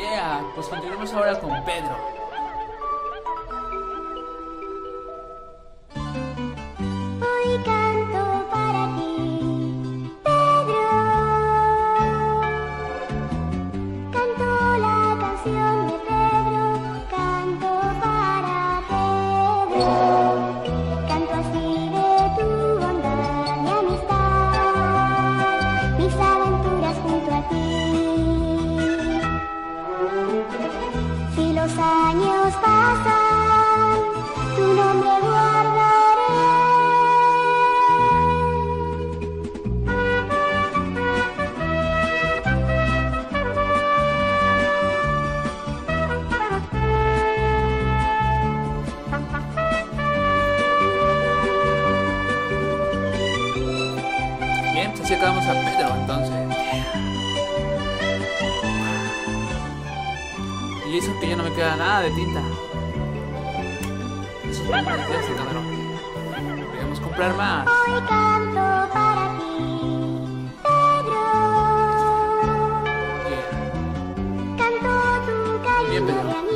Yeah, pues continuemos ahora con Pedro. Si los años pasan, tu nombre. Bien, así acabamos a Pedro entonces. Y eso que ya no me queda nada de tinta. Eso es muy se acabaron. Debemos comprar más. Hoy canto para ti, Pedro. Yeah. Canto tu Bien, cariño Pedro. de